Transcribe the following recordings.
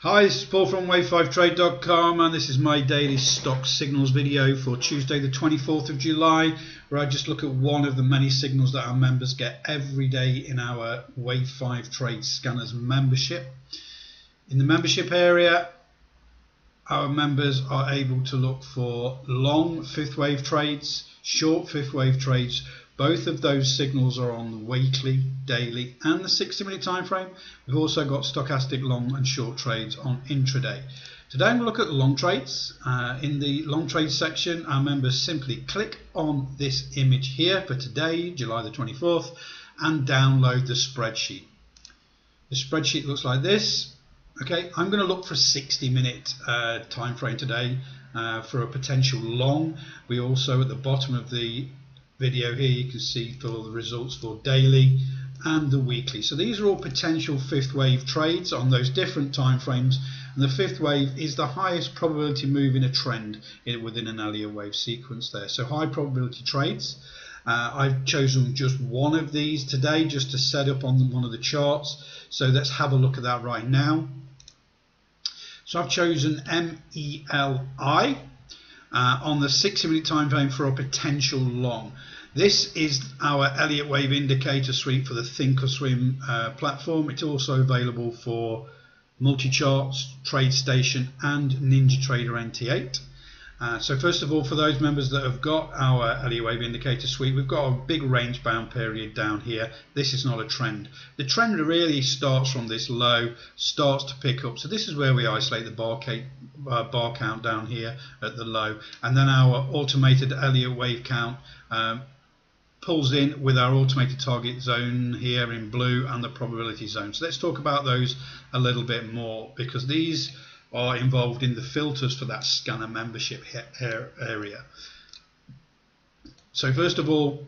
Hi, this is Paul from Wave5Trade.com and this is my daily stock signals video for Tuesday the 24th of July where I just look at one of the many signals that our members get every day in our Wave 5 Trade Scanners membership. In the membership area our members are able to look for long fifth wave trades, short fifth wave trades both of those signals are on the weekly, daily and the 60 minute time frame. We've also got stochastic long and short trades on intraday. Today I'm going to look at long trades. Uh, in the long trades section our members simply click on this image here for today, July the 24th and download the spreadsheet. The spreadsheet looks like this. Okay, I'm going to look for 60 minute uh, time frame today uh, for a potential long. We also at the bottom of the video here you can see for the results for daily and the weekly. So these are all potential fifth wave trades on those different time frames and the fifth wave is the highest probability move in a trend within an Elliott wave sequence there. So high probability trades. Uh, I've chosen just one of these today just to set up on one of the charts. So let's have a look at that right now. So I've chosen MELI uh, on the 60 minute time frame for a potential long. This is our Elliott Wave indicator suite for the Thinkorswim uh, platform. It's also available for MultiCharts, TradeStation and NinjaTrader NT8. Uh, so first of all, for those members that have got our Elliott Wave Indicator Suite, we've got a big range bound period down here. This is not a trend. The trend really starts from this low, starts to pick up. So this is where we isolate the bar, uh, bar count down here at the low. And then our automated Elliott Wave count um, pulls in with our automated target zone here in blue and the probability zone. So let's talk about those a little bit more because these are involved in the filters for that scanner membership area. So first of all,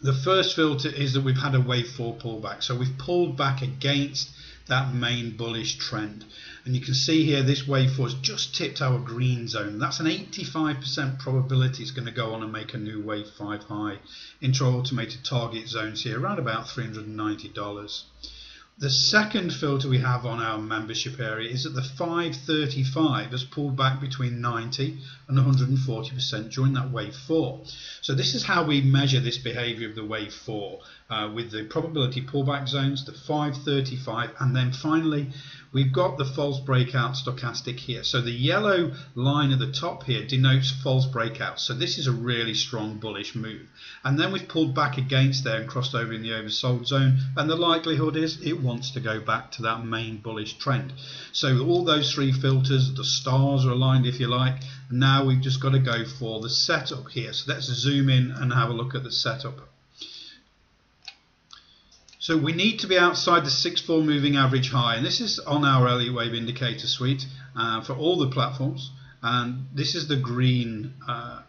the first filter is that we've had a wave 4 pullback. So we've pulled back against that main bullish trend. And you can see here this wave 4 has just tipped our green zone. That's an 85% probability it's going to go on and make a new wave 5 high into our automated target zones here around about $390. The second filter we have on our membership area is that the 535 has pulled back between 90 and 140% during that wave 4. So this is how we measure this behavior of the wave 4 uh, with the probability pullback zones, the 535 and then finally we've got the false breakout stochastic here. So the yellow line at the top here denotes false breakout. So this is a really strong bullish move. And then we've pulled back against there and crossed over in the oversold zone. And the likelihood is it wants to go back to that main bullish trend. So all those three filters, the stars are aligned if you like. Now we've just got to go for the setup here. So let's zoom in and have a look at the setup. So we need to be outside the 6-4 moving average high, and this is on our Elliott Wave Indicator Suite uh, for all the platforms, and this is the green uh,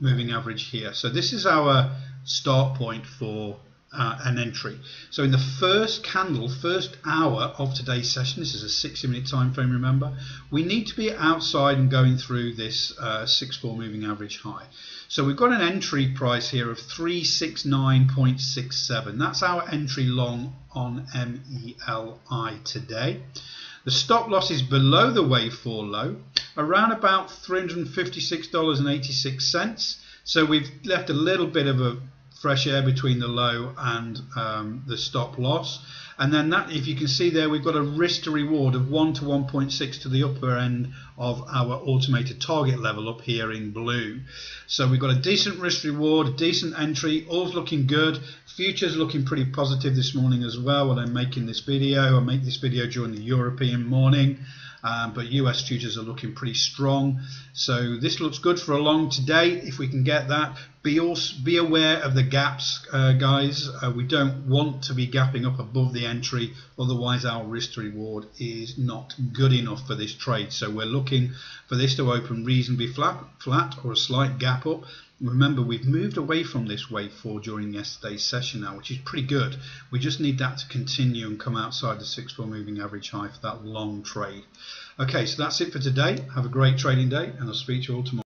moving average here. So this is our start point for uh, an entry. So in the first candle, first hour of today's session, this is a 60 minute time frame, remember, we need to be outside and going through this uh, 6-4 moving average high. So we've got an entry price here of 369.67. That's our entry long on MELI today. The stop loss is below the wave 4 low, around about $356.86. So we've left a little bit of a fresh air between the low and um, the stop loss. And then that, if you can see there, we've got a risk to reward of 1 to 1.6 to the upper end of our automated target level up here in blue. So we've got a decent risk reward, decent entry, all's looking good. Futures looking pretty positive this morning as well when I'm making this video. I make this video during the European morning. Um, but US futures are looking pretty strong. So this looks good for a long today if we can get that. Be also be aware of the gaps, uh, guys. Uh, we don't want to be gapping up above the entry, otherwise our risk to reward is not good enough for this trade. So we're looking for this to open reasonably flat, flat or a slight gap up. Remember, we've moved away from this wave 4 during yesterday's session now, which is pretty good. We just need that to continue and come outside the 6-4 moving average high for that long trade. Okay, so that's it for today. Have a great trading day, and I'll speak to you all tomorrow.